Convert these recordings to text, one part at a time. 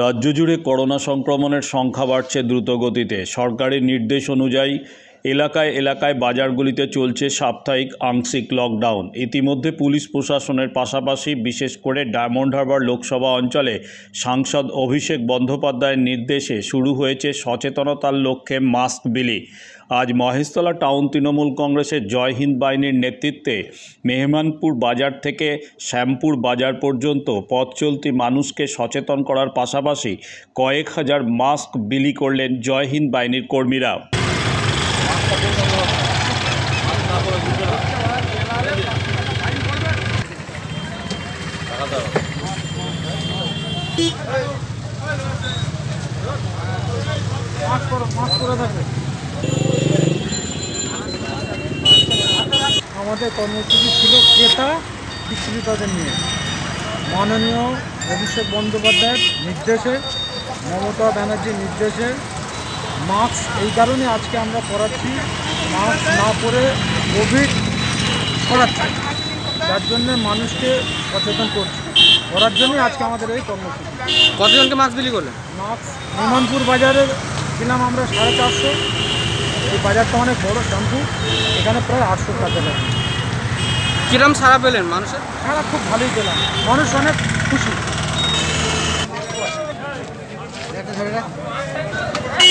রাজ্য জুড়ে করোনা সংক্রমণের সংখ্যা বাড়ছে দ্রুতগতিতে। সরকারি নির্দেশ অনুযায়ী এলাকায় এলাকায় বাজারগুলিতে চলছে সাপ্তাহিক আংশিক লকডাউন। ইতিমধ্যে পুলিশ প্রশাসনের পাশাপাশি বিশেষ করে ডায়মন্ড হারবার লোকসভা অঞ্চলে সাংসদ অভিষেক বন্দ্যোপাধ্যায়ের নির্দেশে শুরু হয়েছে সচেতনতার লক্ষ্যে মাস্ক বিলি। আজ মহেশতলা টাউন তৃণমূল কংগ্রেসের জয় হিন্দ বাহিনীর নেতৃত্বে মেহমানপুর বাজার থেকে শ্যামপুর বাজার পর্যন্ত পথ চলতি মানুষকে সচেতন করার পাশাপাশি কয়েক হাজার মাস্ক বিলি করলেন জয় হিন্দ বাহিনীর কর্মীরা। আমাদের কর্মসূচি ছিল ক্রেতা বিক্রেতাদের নিয়ে। মাননীয় অভিষেক বন্দ্যোপাধ্যায়ের নির্দেশে মমতা ব্যানার্জির নির্দেশে মাস্ক এই কারণে আজকে আমরা পড়াচ্ছি মাস্ক না পরে কোভিড ছড়াচ্ছে। যার জন্য মানুষকে সচেতন করছি। করার জন্যই আজকে আমাদের এই কর্মসূচি। কতজনকে মাস্ক বিলি করলেন? মাস্ক বিমানপুর বাজারের ছিলাম আমরা সাড়ে চারশো। এই বাজারটা অনেক বড় শ্যাম্পু। এখানে প্রায় আটশো টাকা লাগে। কিরম সারা পেলেন মানুষের? হ্যাঁ খুব ভালোই পেলাম। মানুষ অনেক খুশি।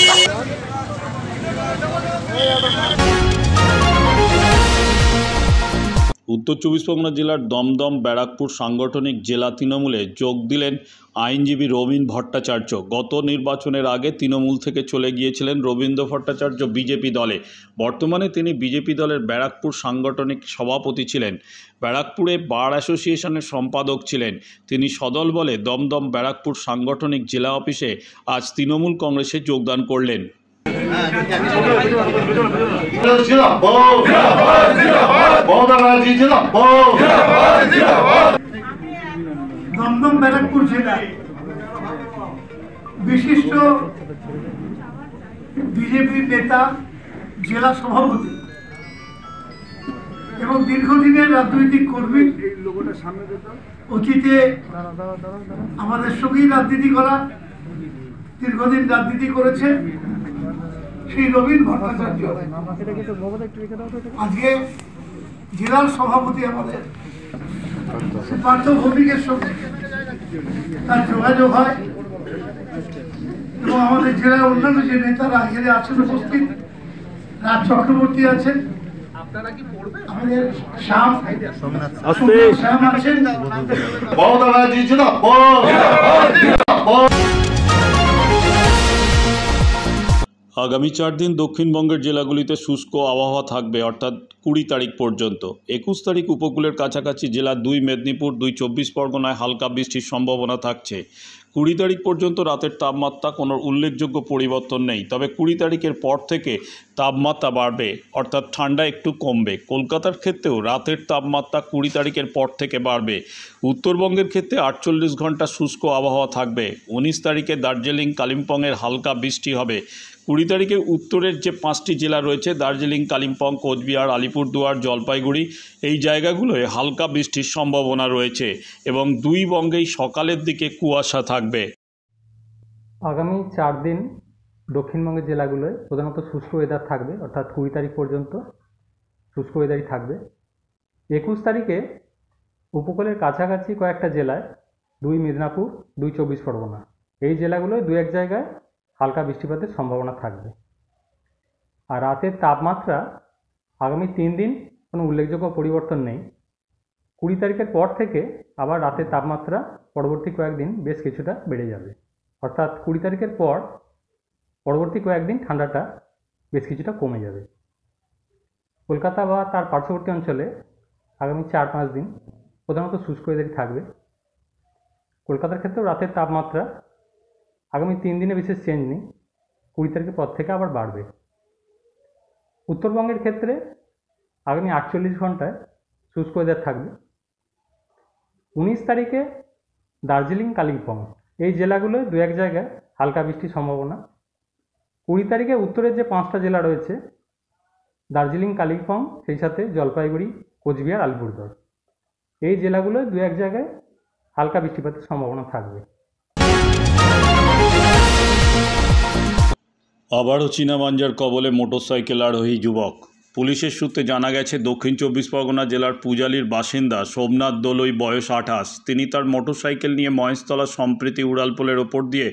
Thank you. উত্তর চব্বিশ পরগনা জেলার দমদম, ব্যারাকপুর সাংগঠনিক জেলা তৃণমূলে যোগ দিলেন আইনজীবী রবীন ভট্টাচার্য। গত নির্বাচনের আগে তৃণমূল থেকে চলে গিয়েছিলেন রবীন্দ্র ভট্টাচার্য বিজেপি দলে। বর্তমানে তিনি বিজেপি দলের ব্যারাকপুর সাংগঠনিক সভাপতি ছিলেন। ব্যারাকপুরে বার অ্যাসোসিয়েশনের সম্পাদক ছিলেন। তিনি সদল বলে দমদম, ব্যারাকপুর সাংগঠনিক জেলা অফিসে আজ তৃণমূল কংগ্রেসে যোগদান করলেন। দমদম, ব্যারাকপুর জেলায় বিশিষ্ট বিজেপির নেতা, জেলা সভাপতি এবং দীর্ঘদিনের রাজনৈতিক কর্মী, অতীতে আমাদের সঙ্গেই রাজনীতি করা, দীর্ঘদিন রাজনীতি করেছে সেই রবীন ভট্টাচার্য। আজকে জেলার সভাপতি আমাদের। পার্থ ভৌমিকের সঙ্গে তার যোগাযোগ হয় এবং আমাদের জেলার অন্যান্য যে নেতারা এখানে আছেন উপস্থিত রাজ চক্রবর্তী আছেন আপনারা কি আমাদের শ্যাম শ্যাম আছেন। আগামী চার দিন দক্ষিণবঙ্গের জেলাগুলিতে শুষ্ক আবহাওয়া থাকবে, অর্থাৎ কুড়ি তারিখ পর্যন্ত। একুশ তারিখ উপকূলের কাছাকাছি জেলা দুই, মেদিনীপুর দুই, চব্বিশ পরগনায় হালকা বৃষ্টির সম্ভাবনা থাকছে। কুড়ি তারিখ পর্যন্ত রাতের তাপমাত্রা কোনো উল্লেখযোগ্য পরিবর্তন নেই, তবে কুড়ি তারিখের পর থেকে তাপমাত্রা বাড়বে, অর্থাৎ ঠান্ডা একটু কমবে। কলকাতার ক্ষেত্রেও রাতের তাপমাত্রা কুড়ি তারিখের পর থেকে বাড়বে। উত্তরবঙ্গের ক্ষেত্রে আটচল্লিশ ঘণ্টা শুষ্ক আবহাওয়া থাকবে। উনিশ তারিখে দার্জিলিং, কালিম্পংয়ের হালকা বৃষ্টি হবে। কুড়ি তারিখে উত্তরের যে পাঁচটি জেলা রয়েছে, দার্জিলিং, কালিম্পং, কোচবিহার, আলিপুরদুয়ার, জলপাইগুড়ি, এই জায়গাগুলোয় হালকা বৃষ্টির সম্ভাবনা রয়েছে এবং দুই বঙ্গেই সকালের দিকে কুয়াশা থাকবে। আগামী চার দিন দক্ষিণবঙ্গের জেলাগুলোয় প্রধানত শুষ্ক ওয়েদার থাকবে, অর্থাৎ কুড়ি তারিখ পর্যন্ত শুষ্ক ওয়েদারই থাকবে। একুশ তারিখে উপকূলের কাছাকাছি কয়েকটা জেলায়, দুই মেদিনীপুর, দুই চব্বিশ পরগনা। এই জেলাগুলোয় দু এক জায়গায় হালকা বৃষ্টিপাতের সম্ভাবনা থাকবে। আর রাতের তাপমাত্রা আগামী তিন দিন কোনো উল্লেখযোগ্য পরিবর্তন নেই। কুড়ি তারিখের পর থেকে আবার রাতের তাপমাত্রা পরবর্তী কয়েকদিন বেশ কিছুটা বেড়ে যাবে। অর্থাৎ কুড়ি তারিখের পর পরবর্তী কয়েকদিন ঠান্ডাটা বেশ কিছুটা কমে যাবে। কলকাতা বা তার পার্শ্ববর্তী অঞ্চলে আগামী চার পাঁচ দিন প্রধানত শুষ্ক ওয়েদারই থাকবে। কলকাতার ক্ষেত্রেও রাতের তাপমাত্রা আগামী তিন দিনে বিশেষ চেঞ্জ নেই, কুড়ি তারিখের পর থেকে আবার বাড়বে। উত্তরবঙ্গের ক্ষেত্রে আগামী আটচল্লিশ ঘন্টায় শুষ্ক ওয়েদার থাকবে। উনিশ তারিখে দার্জিলিং কালিম্পং এই জেলাগুলোয় দু এক জায়গায় হালকা বৃষ্টির সম্ভাবনা কুড়ি তারিখে উত্তরের যে পাঁচটা জেলা রয়েছে, দার্জিলিং, কালিম্পং, সেই সাথে জলপাইগুড়ি, কোচবিহার, আলিপুরদুয়ার। এই জেলাগুলোয় দু এক জায়গায় হালকা বৃষ্টিপাতের সম্ভাবনা থাকবে। আবারও চীনামাঞ্জার কবলে মোটরসাইকেল আরোহী যুবক। পুলিশের সূত্রে জানা গেছে, দক্ষিণ চব্বিশ পরগনা জেলার পূজালির বাসিন্দা সোমনাথ দোলই বয়স আঠাশ। তিনি তার মোটরসাইকেল নিয়ে মহেশতলা সম্প্রীতি উড়ালপোলের ওপর দিয়ে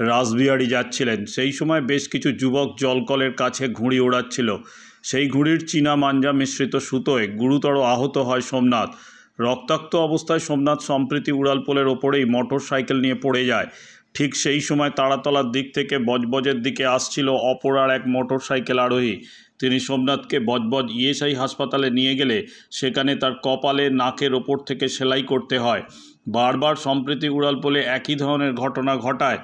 রাসবিহারি যাচ্ছিলেন। সেই সময় বেশ কিছু যুবক জলকলের কাছে ঘুড়ি ওড়াচ্ছিল। সেই ঘুড়ির চীনা মাঞ্জা মিশ্রিত সুতোয় গুরুতর আহত হয় সোমনাথ। রক্তাক্ত অবস্থায় সোমনাথ সম্প্রীতি উড়ালপোলের ওপরেই মোটর সাইকেল নিয়ে পড়ে যায়। ঠিক সেই সময় তাড়াতলার দিক থেকে বজবজের দিকে আসছিল অপরার এক মোটর সাইকেল আরোহী। তিনি সোমনাথকে বজবজ ইএসআই হাসপাতালে নিয়ে গেলে সেখানে তার কপালে, নাকের ওপর থেকে সেলাই করতে হয়। বারবার সম্প্রীতি উড়ালপোলে একই ধরনের ঘটনা ঘটায়।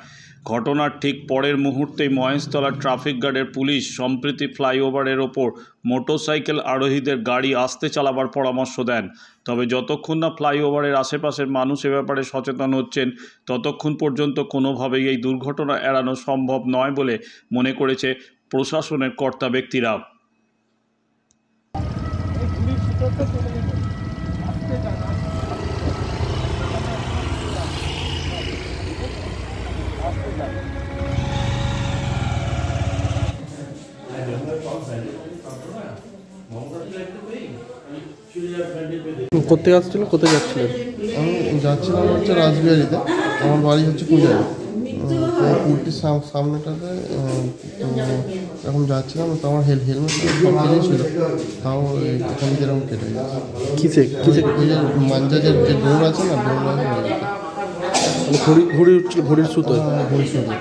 ঘটনার ঠিক পরের মুহূর্তেই মহেশতলা ট্রাফিক গার্ডের পুলিশ, সম্প্রীতি ফ্লাইওভারের ওপর মোটরসাইকেল আরোহীদের গাড়ি আসতে চালাবার পরামর্শ দেন। তবে যতক্ষণ না ফ্লাইওভারের আশেপাশের মানুষ এ ব্যাপারে সচেতন হচ্ছেন, ততক্ষণ পর্যন্ত কোনোভাবেই এই দুর্ঘটনা এড়ানো সম্ভব নয় বলে মনে করেছে প্রশাসনের কর্তা ব্যক্তিরা। কোথায় আসছিলেন? কোথায় যাচ্ছিলেন? আমি যাচ্ছিলাম হচ্ছে রাজবিহারিতে। আমার বাড়ি হচ্ছে পূজারি। কুর্তির সাম- সামনেটাতে এখন যাচ্ছিলাম তো আমার হেল হেলমেট ছিল। তাও এখান থেকে এরকম কেটে গেছে। কিসে কিসে? মাঞ্জা যে ডোর আছে না ডোর আছে মানে ঘুড়ি ঘুড়ি ঘুড়ির সুতো? ওই সুতো।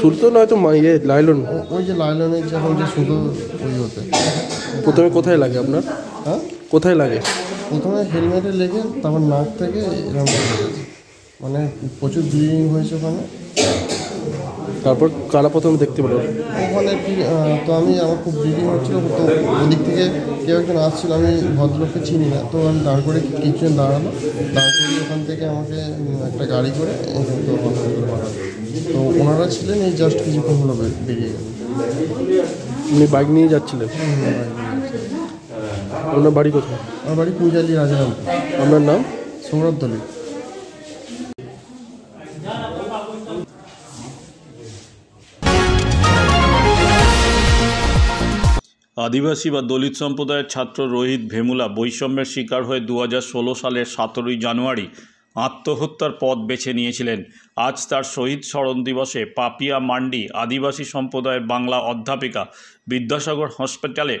সুতো নয়তো মা- ইয়ে লাইলন? ওই যে লাইলনের যে এখন যে সুতো ওই হতে প্রথমে কোথায় লাগে আপনার? হ্যাঁ? কোথায় লাগে? প্রথমে হেলমেটে লেগে তারপর নাক থেকে এরকম মানে প্রচুর ব্লিডিং হয়েছে ওখানে। তারপর কারা প্রথমে দেখতে পেল? ওখানে তো আমি আমার খুব ব্লিডিং হচ্ছিল তো ওদিক থেকে কেউ একজন আসছিল আমি ভদ্রলোককে চিনি না তো আমি দাঁড় করে কিছুজন দাঁড়াল দাঁড় করে ওখান থেকে আমাকে একটা গাড়ি করে তো তো ওনারা ছিলেন এই জাস্ট কিছুক্ষণ হলো বেরিয়ে গেল। উনি বাইক নিয়ে যাচ্ছিলেন? আপনার বাড়ি কোথায়? আমার বাড়ি পূজালি রাজারামপুর আপনার নাম? সৌরভ দলিত আদিবাসী বা দলিত সম্প্রদায়ের ছাত্র রোহিত ভেমুলা বৈষম্যের শিকার হয়ে দু হাজার ষোলো সালের সতেরোই জানুয়ারি আত্মহত্যার পথ বেছে নিয়েছিলেন। আজ তার শহীদ স্মরণ দিবসে পাপিয়া মান্ডি আদিবাসী সম্প্রদায়ের বাংলা অধ্যাপিকা বিদ্যাসাগর হসপিটালে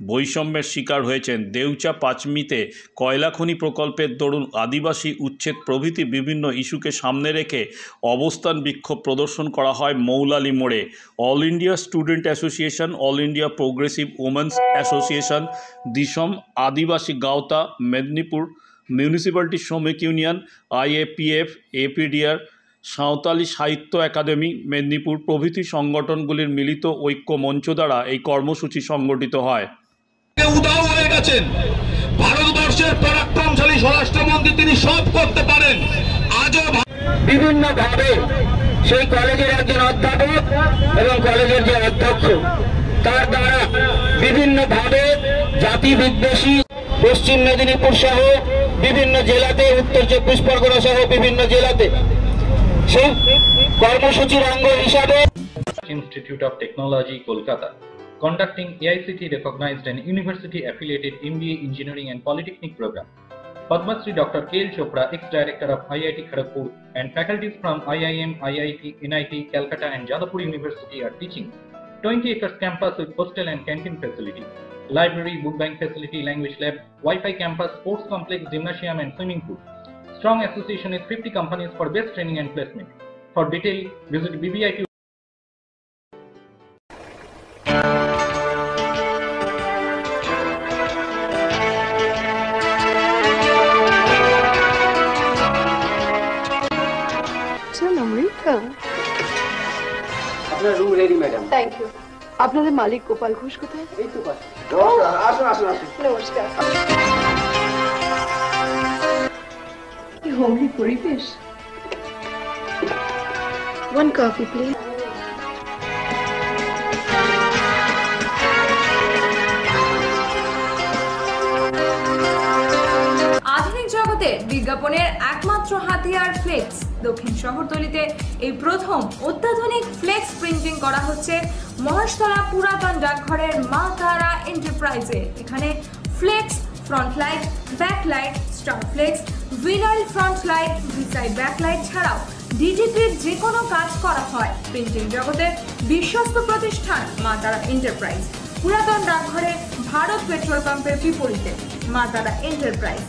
বৈষম্যের শিকার হয়েছেন। দেউচা পাঁচমিতে কয়লাখনি প্রকল্পের দরুন আদিবাসী উচ্ছেদ প্রভৃতি বিভিন্ন ইস্যুকে সামনে রেখে অবস্থান বিক্ষোভ প্রদর্শন করা হয় মৌলালি মোড়ে। All India Student Association, All India Progressive Women's Association Disham Adivasi Gaonta, Medinipur municipality শ্রমিক union, IAPF, APDR, Santali Sahitya academy, Medinipur প্রভৃতি সংগঠনগুলির মিলিত ঐক্য মঞ্চ দ্বারা এই কর্মসূচি সংগঠিত হয়। উদাও হয়ে গেছেন। ভারতবর্ষের পরাক্রমশালী স্বরাষ্ট্রমন্ত্রী তিনি সব করতে পারেন। আজও বিভিন্ন ভাবে সেই কলেজের একজন অধ্যাপক এবং কলেজের যে অধ্যক্ষ তার দ্বারা বিভিন্ন ভাবে জাতি বিদ্বেষী পশ্চিম মেদিনীপুর সহ বিভিন্ন জেলাতে উত্তর চব্বিশ পরগনা সহ বিভিন্ন জেলাতে সেই কর্মসূচির অঙ্গ হিসাবে Institute of Technology, Kolkata, conducting AICT recognized and university affiliated MBA Engineering and Polytechnic program. Padma Dr. K.L. Chopra, ex-director of IIT Kharagpur, and faculties from IIM, IIT, NIT, Calcutta, and Jadavpur University are teaching. 20 acres campus with hostel and canteen facility, library, book bank facility, language lab, Wi-Fi campus, sports complex, gymnasium, and swimming pool. Strong association with 50 companies for best training and placement. For detail, visit BBIT চল America? আপনার room ready madam thank you আপনাদের মালিক গোপাল ঘোষ কোথায়? এই তো পাশে। আসুন আসুন আসুন। নমস্কার। কি হোমলি পরিবেশ। ওয়ান কফি প্লিজ আধুনিক বিজ্ঞাপনের একমাত্র হাতিয়ার ফ্লেক্স। দক্ষিণ শহরতলিতে এই প্রথম অত্যাধুনিক ফ্লেক্স প্রিন্টিং করা হচ্ছে মহেশতলা পুরাতন ডাকঘরের মা তারা এন্টারপ্রাইজে। এখানে flex, front light, back light, star flex, vinyl front light beside back light ছাড়াও ডিজিপির যে কোনো কাজ করা হয়। প্রিন্টিং জগতের বিশ্বস্ত প্রতিষ্ঠান মা তারা এন্টারপ্রাইজ। পুরাতন ডাকঘরে ভারত পেট্রোল পাম্পের বিপরীতে মা তারা এন্টারপ্রাইজ।